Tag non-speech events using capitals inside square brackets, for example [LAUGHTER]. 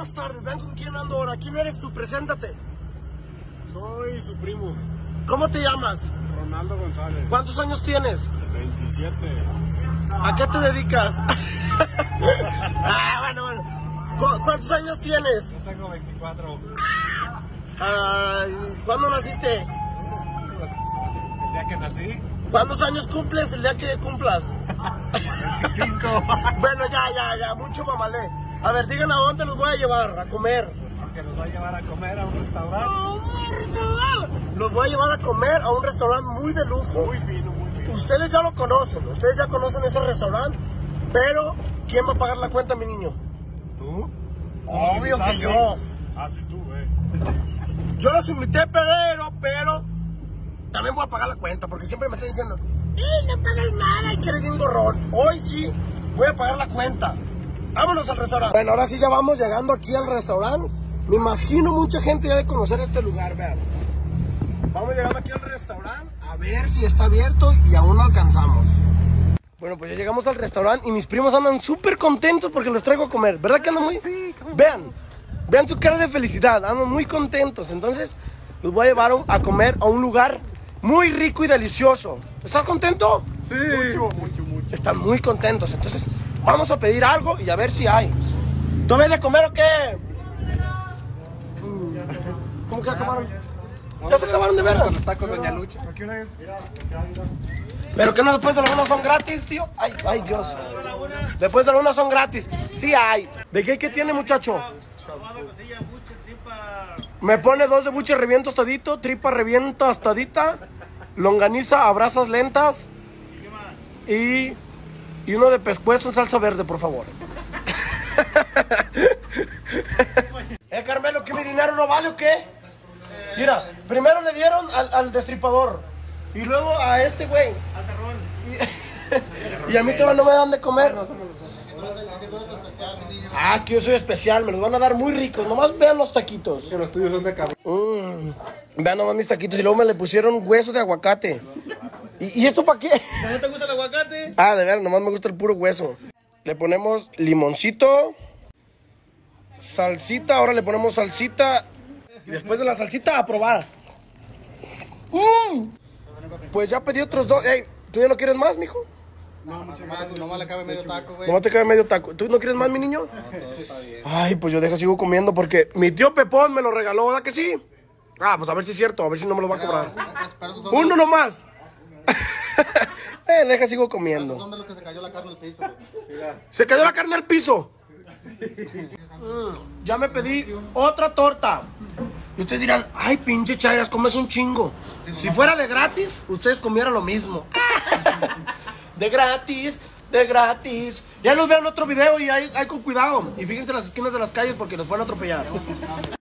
buenas tardes. Vean con quién ando ahora. ¿Quién eres tú? Preséntate. Soy su primo, ¿Cómo te llamas? Ronaldo González, ¿Cuántos años tienes? 27. ¿A qué te dedicas? [LAUGHS] ah, bueno, bueno. ¿Cu- ¿Cuántos años tienes? Tengo 24. Ay, ¿Cuándo naciste? Pues, el día que nací, ¿Cuántos años cumples el día que cumplas? [LAUGHS] 25. [LAUGHS] Bueno, ya, ya, ya, mucho mamalé. A ver, díganme a dónde los voy a llevar a comer. Es que nos va a llevar a comer a un restaurante Los voy a llevar a comer a un restaurante muy de lujo. muy fino, muy fino. Ustedes ya lo conocen, ustedes ya conocen ese restaurante, pero ¿quién va a pagar la cuenta, mi niño? ¿Tú? Obvio que yo. Ah, sí, tú, güey. Yo los invité, pero, pero también voy a pagar la cuenta, porque siempre me están diciendo, ¡Eh, no pagas nada! Y que eres bien gorrón. Hoy sí voy a pagar la cuenta. Vámonos al restaurante. Bueno, ahora sí ya vamos llegando aquí al restaurante. Me imagino mucha gente ya de conocer este lugar, vean. Vamos llegando aquí al restaurante a ver si está abierto y aún no alcanzamos. Bueno, pues ya llegamos al restaurante y mis primos andan súper contentos porque los traigo a comer. ¿Verdad que andan muy? Sí, Vean, vean su cara de felicidad, andan muy contentos. Entonces, los voy a llevar a comer a un lugar muy rico y delicioso. ¿Estás contento? Sí. Mucho, mucho, mucho. Están muy contentos. Entonces, vamos a pedir algo y a ver si hay. ¿Tú ves de comer o qué? Mm, ¿Cómo que ya acabaron? ¿Ya se acabaron de veras? Los tacos Doña Lucha. ¿A qué hora es? Pero que no después de la una son gratis, tío. Ay, ay, Dios. Después de la una son gratis. Sí hay. ¿De qué, qué tiene, muchacho? Me pone dos de buche reviento tostadito, tripa reviento tostadita, longaniza a brasas lentas y, y uno de pescuezo en salsa verde, por favor. [LAUGHS] eh, Carmelo, ¿qué mi dinero no vale o qué? Mira, primero le dieron al, al destripador y luego a este güey. Y, [LAUGHS] y a mí todavía no me dan de comer. Ah, que yo soy especial, me los van a dar muy ricos. Nomás vean los taquitos. Que los tuyos son de cabrón. Mm, vean nomás mis taquitos y luego me le pusieron hueso de aguacate. ¿Y, y esto para qué? ¿No te gusta el aguacate? Ah, de ver, nomás me gusta el puro hueso. Le ponemos limoncito, salsita, ahora le ponemos salsita. Y después de la salsita, a probar. Mm. Pues ya pedí otros dos. Ey, ¿tú ya no quieres más, mijo? No, mucho más. Nomás le cabe medio taco, güey. ¿Cómo te cae medio taco? ¿Tú no quieres más, mi niño? Ay, pues yo dejo, sigo comiendo porque mi tío Pepón me lo regaló, ¿verdad que sí? Ah, pues a ver si es cierto, a ver si no me lo va a cobrar. Uno nomás. Eh, deja, sigo comiendo. que se cayó la carne al piso, güey. [LAUGHS] Se cayó la carne al piso. Mm, ya me pedí otra torta. Y ustedes dirán, ay, pinche chairas, comes un chingo. Si fuera de gratis, ustedes comieran lo mismo. [LAUGHS] de gratis, de gratis. Ya los vean en otro video y hay, hay con cuidado. Y fíjense en las esquinas de las calles porque los pueden atropellar.